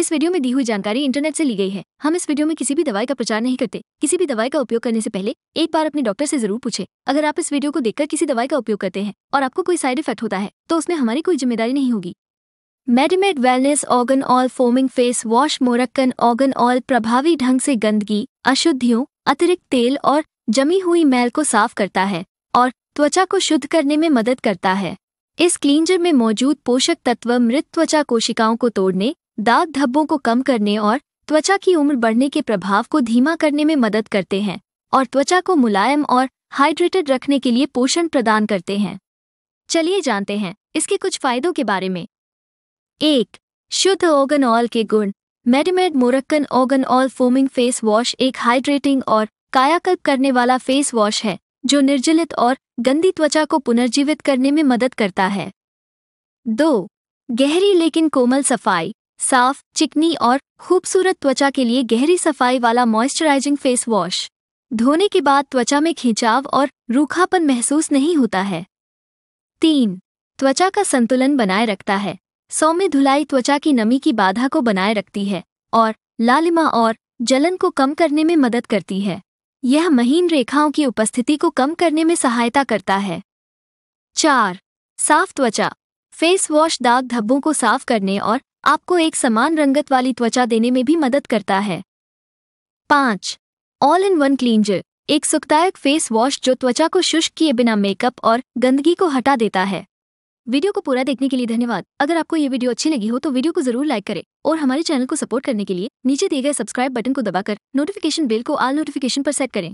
इस वीडियो में दी हुई जानकारी इंटरनेट से ली गई है। हम इस वीडियो में किसी भी दवाई का प्रचार नहीं करते। किसी भी दवाई का उपयोग करने से पहले एक बार अपने डॉक्टर से ज़रूर पूछे। अगर आप इस वीडियो को देखकर किसी दवाई का उपयोग करते हैं और आपको कोई साइड इफ़ेक्ट होता है तो उसमें हमारी कोई ज़िम्मेदारी नहीं होगी। Medimade wellness argan oil foaming face wash Moroccan argan oil प्रभावी ढंग से गंदगी, अशुद्धियों, अतिरिक्त तेल और जमी हुई मैल को साफ़ करता है और त्वचा को शुद्ध करने में मदद करता है। इस क्लींजर में मौजूद पोषक तत्व मृत त्वचा कोशिकाओं को तोड़ने दाग धब्बों को कम करने और त्वचा की उम्र बढ़ने के प्रभाव को धीमा करने में मदद करते हैं और त्वचा को मुलायम और हाइड्रेटेड रखने के लिए पोषण प्रदान करते हैं। चलिए जानते हैं इसके कुछ फायदों के बारे में। एक, शुद्ध ऑर्गन ऑयल के गुण। Medimade Moroccan argan oil foaming face wash एक हाइड्रेटिंग और कायाकल्प करने वाला फेस वॉश है, जो निर्जलित और गंदी त्वचा को पुनर्जीवित करने में मदद करता है। दो, गहरी लेकिन कोमल सफ़ाई। साफ़, चिकनी और खूबसूरत त्वचा के लिए गहरी सफ़ाई वाला मॉइस्चराइजिंग फेस वॉश धोने के बाद त्वचा में खिंचाव और रूखापन महसूस नहीं होता है। तीन, त्वचा का संतुलन बनाए रखता है। सौम्य धुलाई त्वचा की नमी की बाधा को बनाए रखती है और लालिमा और जलन को कम करने में मदद करती है। यह महीन रेखाओं की उपस्थिति को कम करने में सहायता करता है। चार, साफ़ त्वचा। फेस वॉश दाग धब्बों को साफ़ करने और आपको एक समान रंगत वाली त्वचा देने में भी मदद करता है। पाँच ऑल इन वन क्लींजर एक सुखदायक फेस वॉश जो त्वचा को शुष्क किए बिना मेकअप और गंदगी को हटा देता है। वीडियो को पूरा देखने के लिए धन्यवाद। अगर आपको ये वीडियो अच्छी लगी हो तो वीडियो को ज़रूर लाइक करें और हमारे चैनल को सपोर्ट करने के लिए नीचे दिए गए सब्सक्राइब बटन को दबाकर नोटिफिकेशन बेल को आल नोटिफिकेशन पर सेट करें।